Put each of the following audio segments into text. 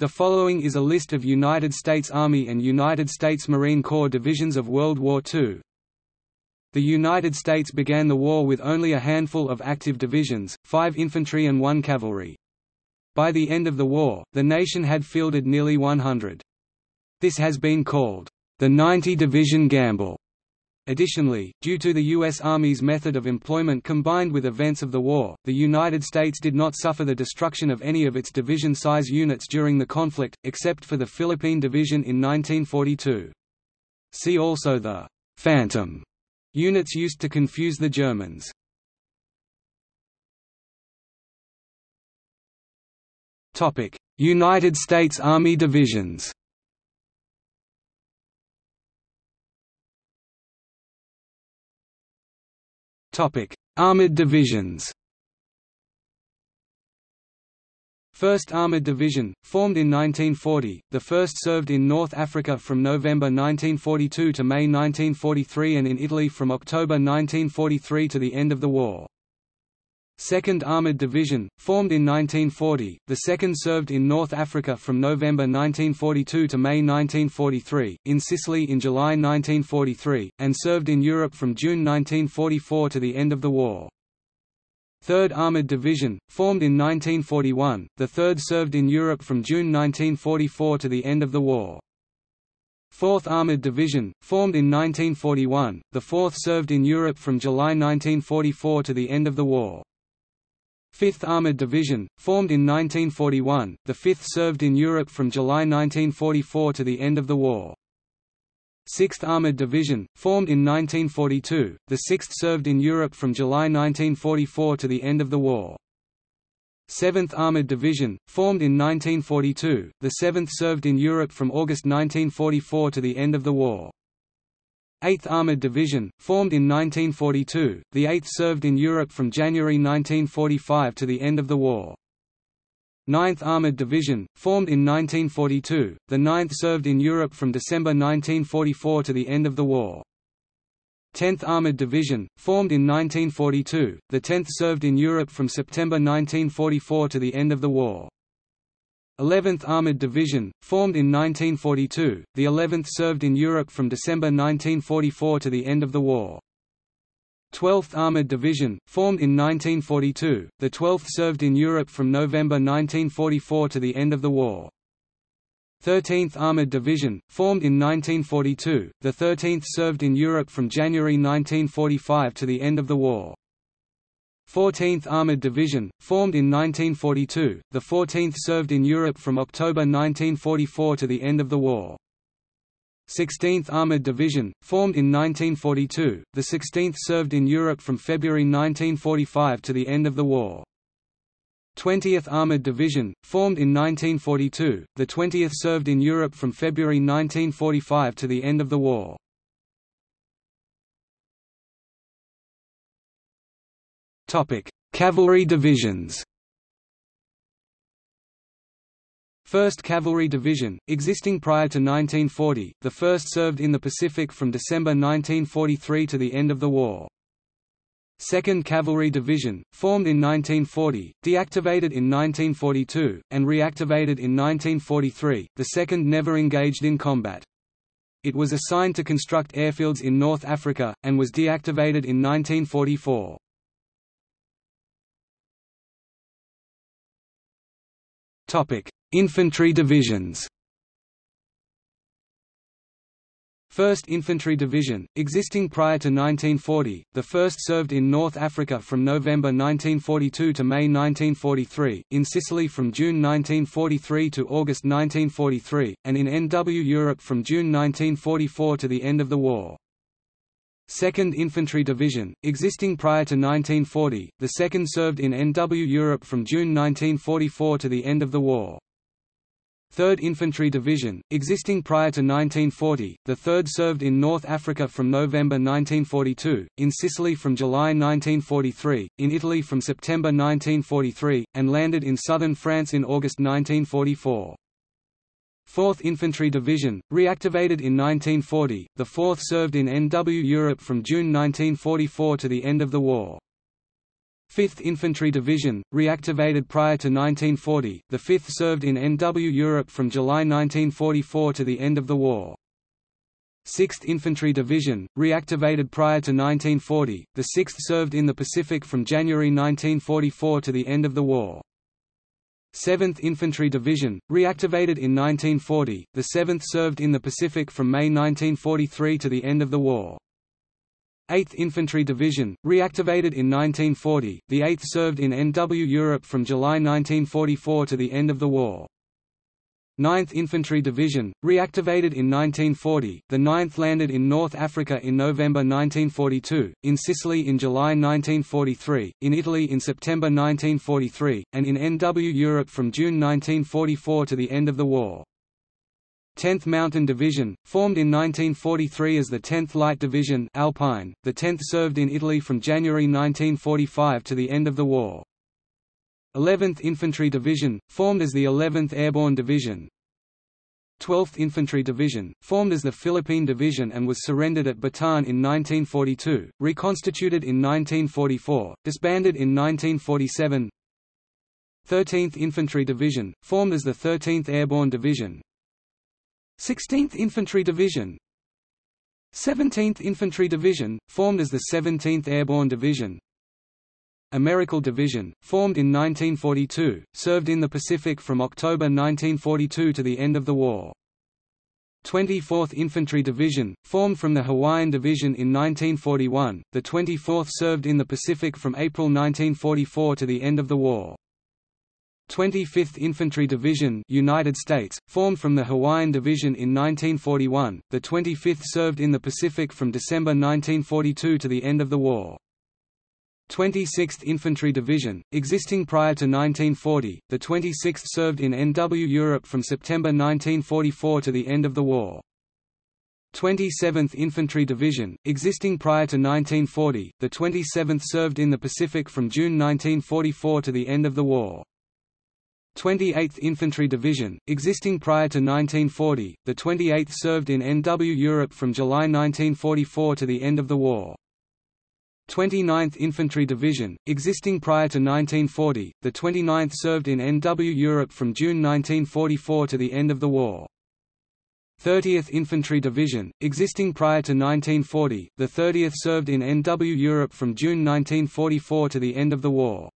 The following is a list of United States Army and United States Marine Corps divisions of World War II. The United States began the war with only a handful of active divisions, five infantry and one cavalry. By the end of the war, the nation had fielded nearly 100. This has been called, the 90-division gamble. Additionally, due to the U.S. Army's method of employment combined with events of the war, the United States did not suffer the destruction of any of its division-size units during the conflict, except for the Philippine Division in 1942. See also the «Phantom» units used to confuse the Germans. United States Army divisions Armored divisions 1st Armored Division, formed in 1940, the first served in North Africa from November 1942 to May 1943 and in Italy from October 1943 to the end of the war. 2nd Armored Division, formed in 1940, the second served in North Africa from November 1942 to May 1943, in Sicily in July 1943, and served in Europe from June 1944 to the end of the war. 3rd Armored Division, formed in 1941, the third served in Europe from June 1944 to the end of the war. 4th Armored Division, formed in 1941, the fourth served in Europe from July 1944 to the end of the war. 5th Armored Division, formed in 1941, the 5th served in Europe from July 1944 to the end of the war. 6th Armored Division, formed in 1942, the 6th served in Europe from July 1944 to the end of the war. 7th Armored Division, formed in 1942, the 7th served in Europe from August 1944 to the end of the war. 8th Armored Division, formed in 1942, the 8th served in Europe from January 1945 to the end of the war. 9th Armored Division, formed in 1942, the 9th served in Europe from December 1944 to the end of the war. 10th Armored Division, formed in 1942, the 10th served in Europe from September 1944 to the end of the war. 11th Armored Division, formed in 1942, the 11th served in Europe from December 1944 to the end of the war. 12th Armored Division, formed in 1942, the 12th served in Europe from November 1944 to the end of the war. 13th Armored Division, formed in 1942, the 13th served in Europe from January 1945 to the end of the war. 14th Armored Division, formed in 1942, the 14th served in Europe from October 1944 to the end of the war. 16th Armored Division, formed in 1942, the 16th served in Europe from February 1945 to the end of the war. 20th Armored Division, formed in 1942, the 20th served in Europe from February 1945 to the end of the war. Topic: Cavalry divisions. 1st Cavalry Division, existing prior to 1940, the first served in the Pacific from December 1943 to the end of the war. 2nd Cavalry Division, formed in 1940, deactivated in 1942, and reactivated in 1943, the second never engaged in combat. It was assigned to construct airfields in North Africa, and was deactivated in 1944. Topic: Infantry divisions. 1st Infantry Division, existing prior to 1940, the first served in North Africa from November 1942 to May 1943, in Sicily from June 1943 to August 1943, and in NW Europe from June 1944 to the end of the war. 2nd Infantry Division, existing prior to 1940, the 2nd served in NW Europe from June 1944 to the end of the war. 3rd Infantry Division, existing prior to 1940, the 3rd served in North Africa from November 1942, in Sicily from July 1943, in Italy from September 1943, and landed in southern France in August 1944. 4th Infantry Division, reactivated in 1940, the 4th served in NW Europe from June 1944 to the end of the war. 5th Infantry Division, reactivated prior to 1940, the 5th served in NW Europe from July 1944 to the end of the war. 6th Infantry Division, reactivated prior to 1940, the 6th served in the Pacific from January 1944 to the end of the war. 7th Infantry Division, reactivated in 1940, the 7th served in the Pacific from May 1943 to the end of the war. 8th Infantry Division, reactivated in 1940, the 8th served in NW Europe from July 1944 to the end of the war. 9th Infantry Division, reactivated in 1940, the 9th landed in North Africa in November 1942, in Sicily in July 1943, in Italy in September 1943, and in NW Europe from June 1944 to the end of the war. 10th Mountain Division, formed in 1943 as the 10th Light Division Alpine, the 10th served in Italy from January 1945 to the end of the war. 11th Infantry Division, formed as the 11th Airborne Division. 12th Infantry Division, formed as the Philippine Division and was surrendered at Bataan in 1942, reconstituted in 1944, disbanded in 1947 13th Infantry Division, formed as the 13th Airborne Division. 16th Infantry Division. 17th Infantry Division, formed as the 17th Airborne Division Americal Division, formed in 1942, served in the Pacific from October 1942 to the end of the war. 24th Infantry Division, formed from the Hawaiian Division in 1941, the 24th served in the Pacific from April 1944 to the end of the war. 25th Infantry Division United States, formed from the Hawaiian Division in 1941, the 25th served in the Pacific from December 1942 to the end of the war. 26th Infantry Division, existing prior to 1940, the 26th served in NW Europe from September 1944 to the end of the war. 27th Infantry Division, existing prior to 1940, the 27th served in the Pacific from June 1944 to the end of the war. 28th Infantry Division, existing prior to 1940, the 28th served in NW Europe from July 1944 to the end of the war. 29th Infantry Division, existing prior to 1940, the 29th served in NW Europe from June 1944 to the end of the war. 30th Infantry Division, existing prior to 1940, the 30th served in NW Europe from June 1944 to the end of the war.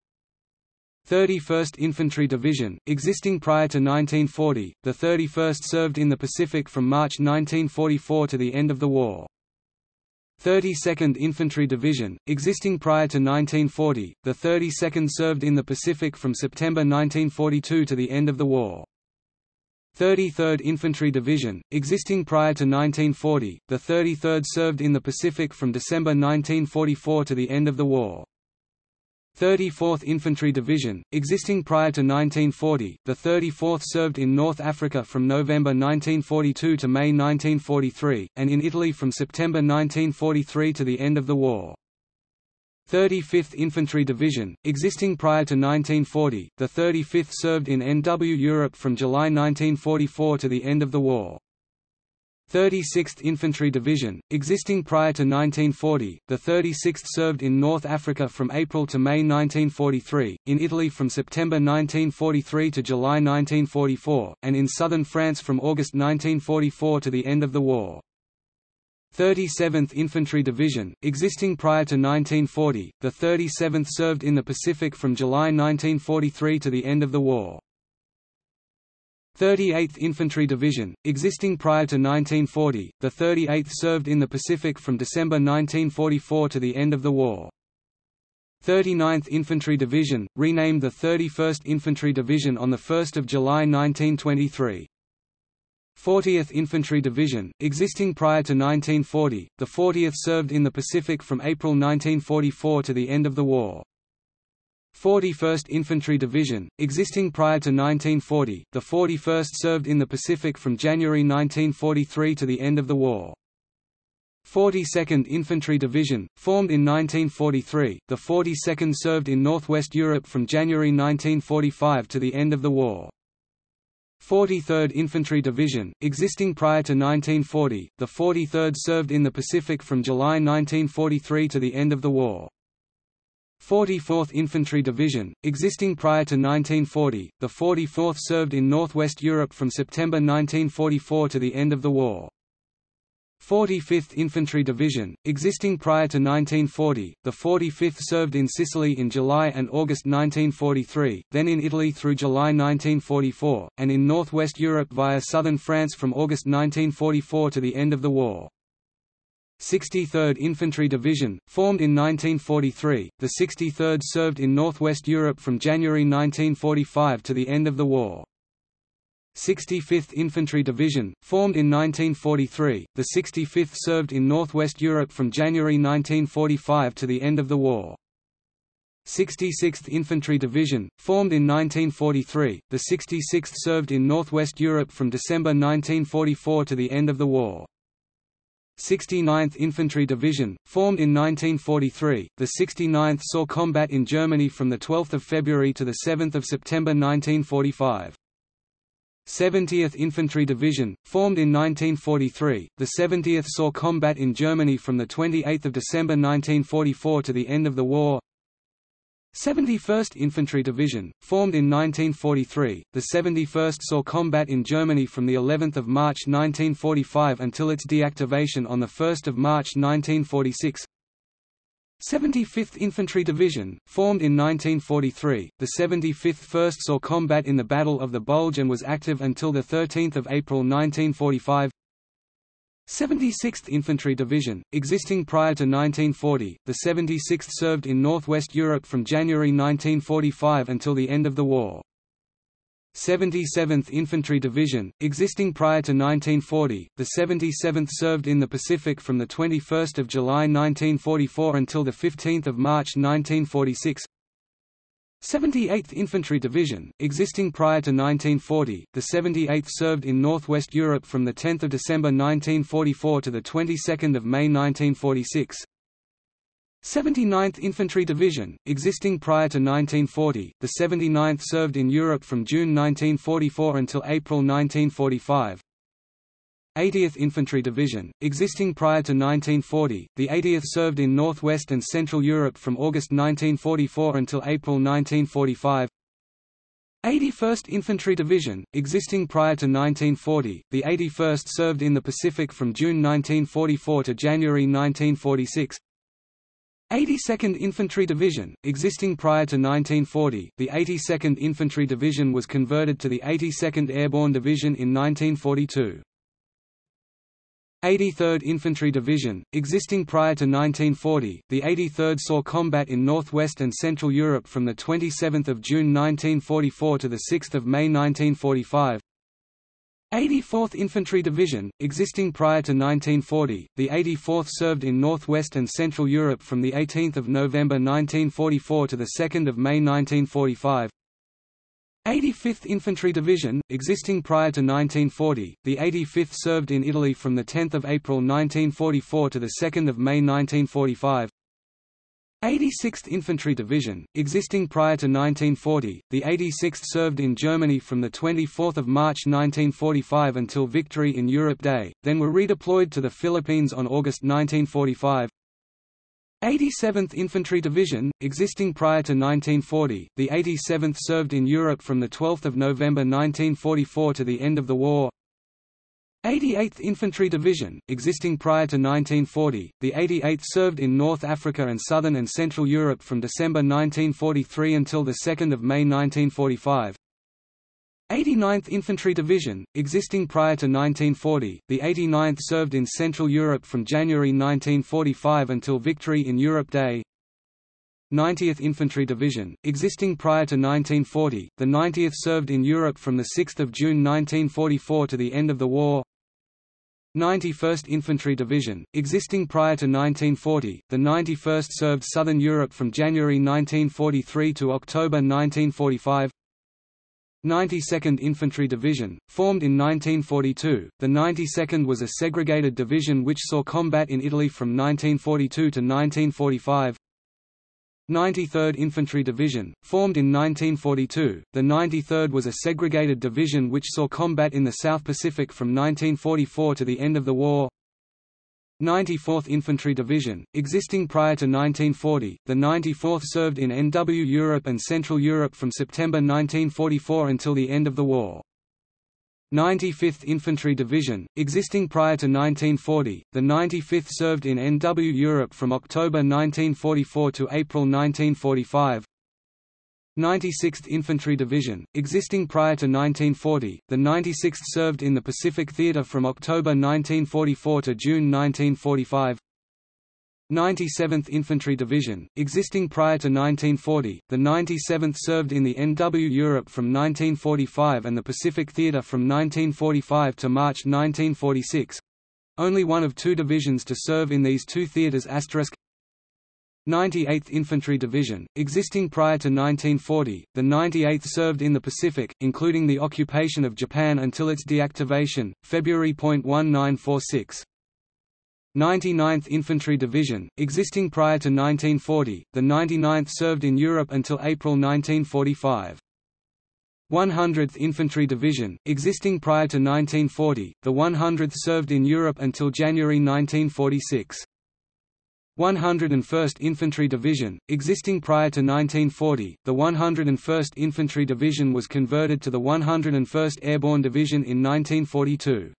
31st Infantry Division, existing prior to 1940, the 31st served in the Pacific from March 1944 to the end of the war. 32nd Infantry Division, existing prior to 1940, the 32nd served in the Pacific from September 1942 to the end of the war. 33rd Infantry Division, existing prior to 1940, the 33rd served in the Pacific from December 1944 to the end of the war. 34th Infantry Division, existing prior to 1940, the 34th served in North Africa from November 1942 to May 1943, and in Italy from September 1943 to the end of the war. 35th Infantry Division, existing prior to 1940, the 35th served in NW Europe from July 1944 to the end of the war. 36th Infantry Division, existing prior to 1940, the 36th served in North Africa from April to May 1943, in Italy from September 1943 to July 1944, and in southern France from August 1944 to the end of the war. 37th Infantry Division, existing prior to 1940, the 37th served in the Pacific from July 1943 to the end of the war. 38th Infantry Division, existing prior to 1940, the 38th served in the Pacific from December 1944 to the end of the war. 39th Infantry Division, renamed the 31st Infantry Division on 1 July 1923. 40th Infantry Division, existing prior to 1940, the 40th served in the Pacific from April 1944 to the end of the war. 41st Infantry Division, existing prior to 1940, the 41st served in the Pacific from January 1943 to the end of the war. 42nd Infantry Division, formed in 1943, the 42nd served in Northwest Europe from January 1945 to the end of the war. 43rd Infantry Division, existing prior to 1940, the 43rd served in the Pacific from July 1943 to the end of the war. 44th Infantry Division, existing prior to 1940, the 44th served in northwest Europe from September 1944 to the end of the war. 45th Infantry Division, existing prior to 1940, the 45th served in Sicily in July and August 1943, then in Italy through July 1944, and in northwest Europe via southern France from August 1944 to the end of the war. 63rd Infantry Division, formed in 1943, the 63rd served in northwest Europe from January 1945 to the end of the war. 65th Infantry Division, formed in 1943, the 65th served in northwest Europe from January 1945 to the end of the war. 66th Infantry Division, formed in 1943, the 66th served in northwest Europe from December 1944 to the end of the war. 69th Infantry Division, formed in 1943, the 69th saw combat in Germany from 12 February to 7 September 1945. 70th Infantry Division, formed in 1943, the 70th saw combat in Germany from 28 December 1944 to the end of the war. 71st Infantry Division, formed in 1943, the 71st saw combat in Germany from the 11th of March 1945 until its deactivation on the 1st of March 1946. 75th Infantry Division, formed in 1943, the 75th first saw combat in the Battle of the Bulge and was active until 13 April 1945. 76th Infantry Division, existing prior to 1940, the 76th served in northwest Europe from January 1945 until the end of the war. 77th Infantry Division, existing prior to 1940, the 77th served in the Pacific from 21 July 1944 until 15 March 1946. 78th Infantry Division, existing prior to 1940, the 78th served in northwest Europe from 10 December 1944 to 22 May 1946. 79th Infantry Division, existing prior to 1940, the 79th served in Europe from June 1944 until April 1945. 80th Infantry Division, existing prior to 1940, the 80th served in northwest and central Europe from August 1944 until April 1945. 81st Infantry Division, existing prior to 1940, the 81st served in the Pacific from June 1944 to January 1946. 82nd Infantry Division, existing prior to 1940, the 82nd Infantry Division was converted to the 82nd Airborne Division in 1942. 83rd Infantry Division, existing prior to 1940, the 83rd saw combat in northwest and central Europe from 27 June 1944 to 6 May 1945. 84th Infantry Division, existing prior to 1940, the 84th served in northwest and central Europe from 18 November 1944 to 2 May 1945. 85th Infantry Division, existing prior to 1940, the 85th served in Italy from 10 April 1944 to 2 May 1945. 86th Infantry Division, existing prior to 1940, the 86th served in Germany from 24 March 1945 until Victory in Europe Day, then were redeployed to the Philippines on August 1945. 87th Infantry Division, existing prior to 1940, the 87th served in Europe from 12 November 1944 to the end of the war. 88th Infantry Division, existing prior to 1940, the 88th served in North Africa and southern and central Europe from December 1943 until 2 May 1945. 89th Infantry Division, existing prior to 1940, the 89th served in Central Europe from January 1945 until Victory in Europe Day. 90th Infantry Division, existing prior to 1940, the 90th served in Europe from 6 June 1944 to the end of the war. 91st Infantry Division, existing prior to 1940, the 91st served Southern Europe from January 1943 to October 1945. 92nd Infantry Division, formed in 1942, the 92nd was a segregated division which saw combat in Italy from 1942 to 1945. 93rd Infantry Division, formed in 1942, the 93rd was a segregated division which saw combat in the South Pacific from 1944 to the end of the war. 94th Infantry Division, existing prior to 1940, the 94th served in NW Europe and Central Europe from September 1944 until the end of the war. 95th Infantry Division, existing prior to 1940, the 95th served in NW Europe from October 1944 to April 1945. 96th Infantry Division, existing prior to 1940, the 96th served in the Pacific Theater from October 1944 to June 1945 97th Infantry Division, existing prior to 1940, the 97th served in the NW Europe from 1945 and the Pacific Theater from 1945 to March 1946 only one of two divisions to serve in these two theaters 98th Infantry Division, existing prior to 1940, the 98th served in the Pacific, including the occupation of Japan until its deactivation, February. 1946. 99th Infantry Division, existing prior to 1940, the 99th served in Europe until April 1945. 100th Infantry Division, existing prior to 1940, the 100th served in Europe until January 1946. 101st Infantry Division, existing prior to 1940, the 101st Infantry Division was converted to the 101st Airborne Division in 1942.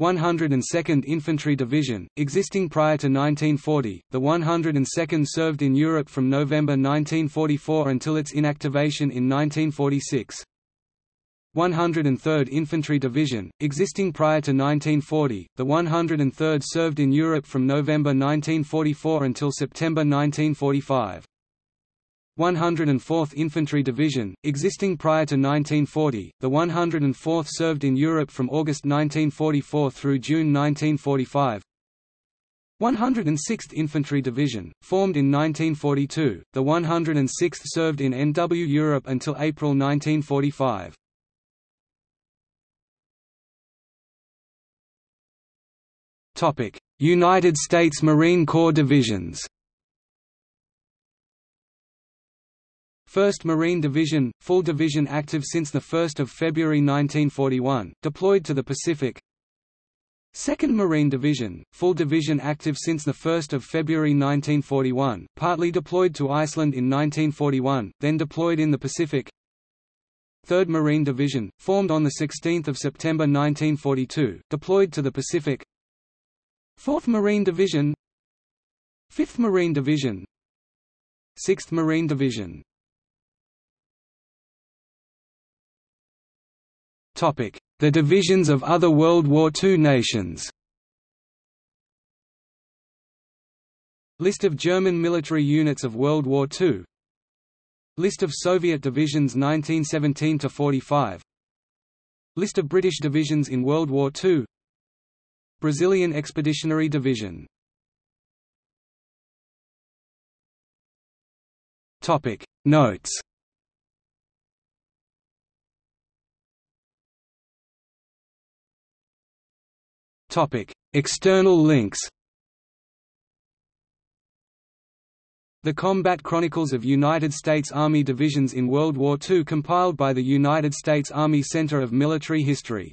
102nd Infantry Division, existing prior to 1940, the 102nd served in Europe from November 1944 until its inactivation in 1946. 103rd Infantry Division, existing prior to 1940, the 103rd served in Europe from November 1944 until September 1945. 104th Infantry Division, existing prior to 1940, the 104th served in Europe from August 1944 through June 1945. 106th Infantry Division, formed in 1942, the 106th served in NW Europe until April 1945. United States Marine Corps divisions. 1st Marine Division, full division active since 1 February 1941, deployed to the Pacific. 2nd Marine Division, full division active since 1 February 1941, partly deployed to Iceland in 1941, then deployed in the Pacific. 3rd Marine Division, formed on 16 September 1942, deployed to the Pacific 4th Marine Division. 5th Marine Division. 6th Marine Division. Topic: The divisions of other World War II nations. List of German military units of World War II List of Soviet divisions 1917–45 List of British divisions in World War II Brazilian Expeditionary Division. Notes. External links. The Combat Chronicles of United States Army Divisions in World War II compiled by the United States Army Center of Military History